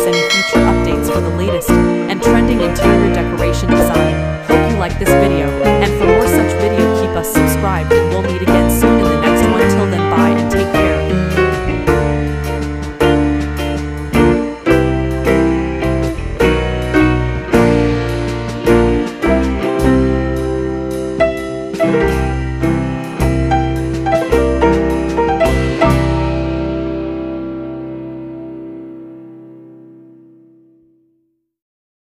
miss any future updates for the latest and trending interior decoration design. Hope you like this video.